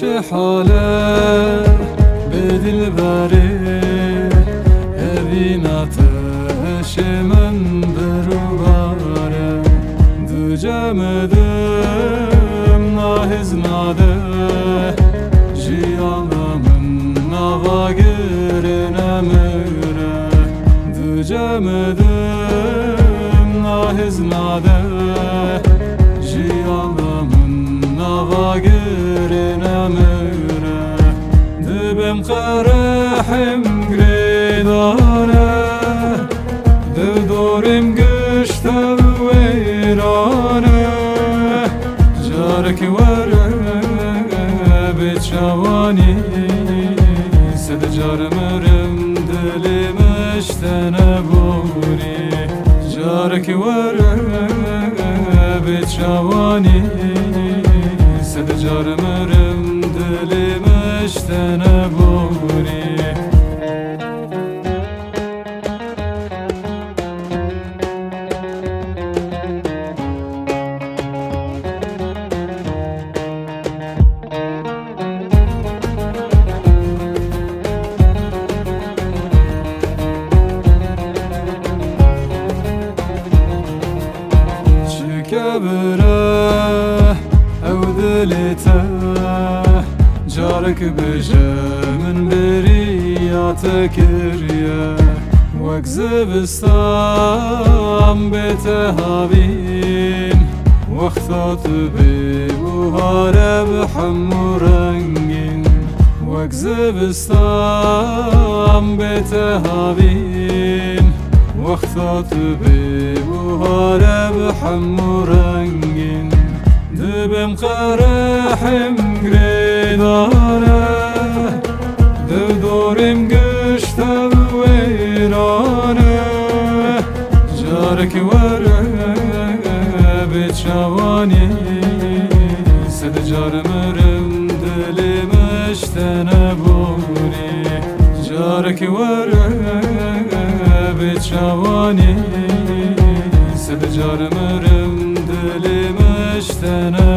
şehale be dilberi Evin ateşi mündir ubare. Dücemedim nahiz nade. Jiyanamın nava girin emire Dücemedim nahiz nade. قرحم گریدانه دو دورم گشت ویرانه جارک وره به چوانی سد جارمرم دلم اشتنه بوری جارک وره به چوانی سد جارمرم دلم اشتنه بره. أو ذلته جارك بجا من برياتك ريا واكذب بيتها بين واخطط بي وهارب حمو رنجين وكذب السام بيتها بين واخطط بي ولا بحمر انجن دبم قراحم قريدارة دورم قشتا ويرانة جارك ورا بتشواني سد جارم رمدلي مشتنا بوري جارك ورا بتشواني Canım ürüm dilim iştene